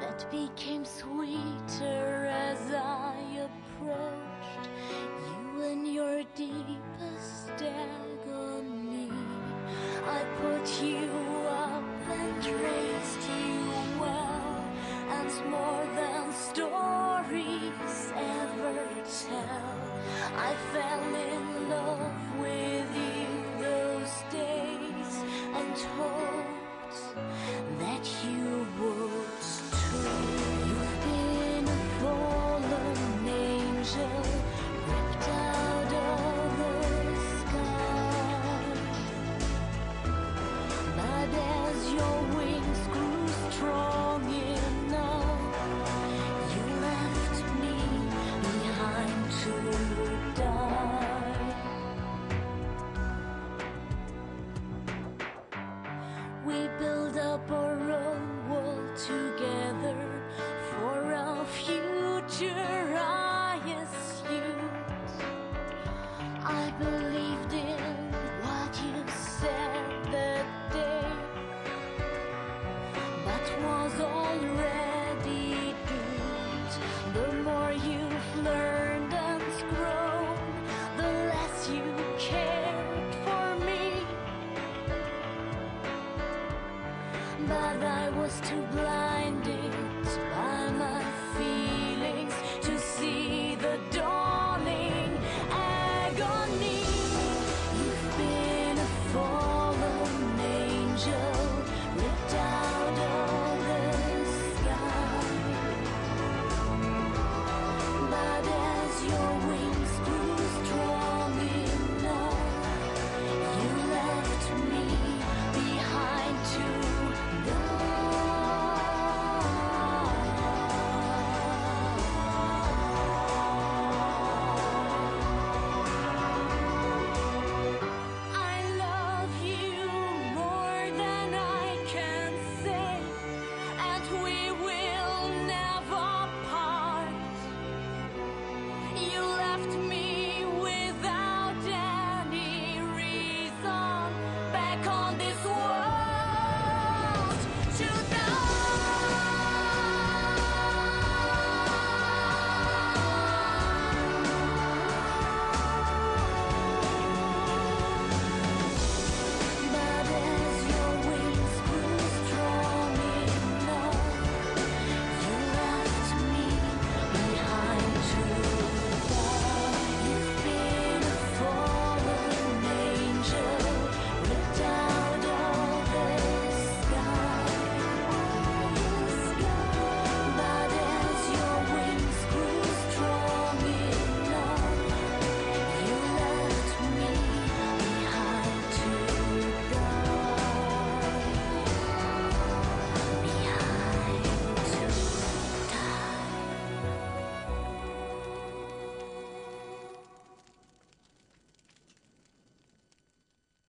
that became sweeter as I approached. build up our own world together for our future I use. I believed in what you said that day, but was already doomed. The more you've learned and grown. but I was too blind.